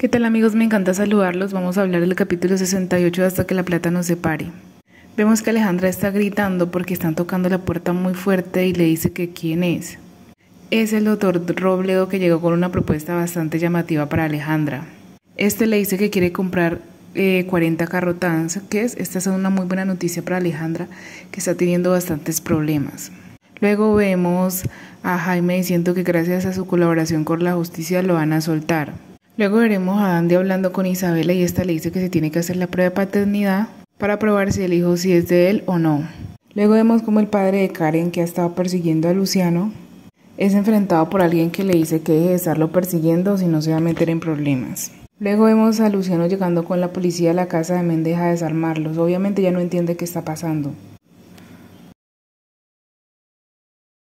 ¿Qué tal amigos? Me encanta saludarlos. Vamos a hablar del capítulo 68 hasta que la plata nos separe. Vemos que Alejandra está gritando porque están tocando la puerta muy fuerte y le dice que quién es. Es el doctor Robledo que llegó con una propuesta bastante llamativa para Alejandra. Este le dice que quiere comprar 40 eh, carrotans, que es, esta es una muy buena noticia para Alejandra, que está teniendo bastantes problemas. Luego vemos a Jaime diciendo que gracias a su colaboración con la justicia lo van a soltar. Luego veremos a Andy hablando con Isabela y esta le dice que se tiene que hacer la prueba de paternidad para probar si el hijo sí es de él o no. Luego vemos como el padre de Karen, que ha estado persiguiendo a Luciano, es enfrentado por alguien que le dice que deje de estarlo persiguiendo si no se va a meter en problemas. Luego vemos a Luciano llegando con la policía a la casa de Méndez a desarmarlos. Obviamente ya no entiende qué está pasando.